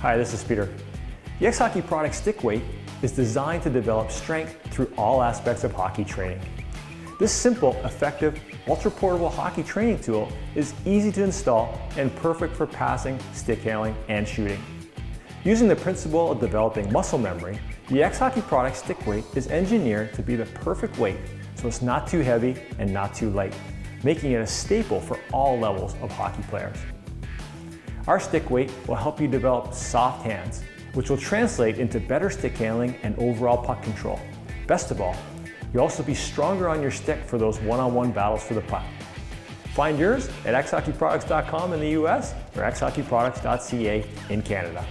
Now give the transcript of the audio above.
Hi, this is Peter. The X Hockey product stick weight is designed to develop strength through all aspects of hockey training. This simple, effective, ultra-portable hockey training tool is easy to install and perfect for passing, stick handling, and shooting. Using the principle of developing muscle memory, the X Hockey product stick weight is engineered to be the perfect weight so it's not too heavy and not too light, making it a staple for all levels of hockey players. Our stick weight will help you develop soft hands, which will translate into better stick handling and overall puck control. Best of all, you'll also be stronger on your stick for those one-on-one -on -one battles for the puck. Find yours at xhockeyproducts.com in the US or xhockeyproducts.ca in Canada.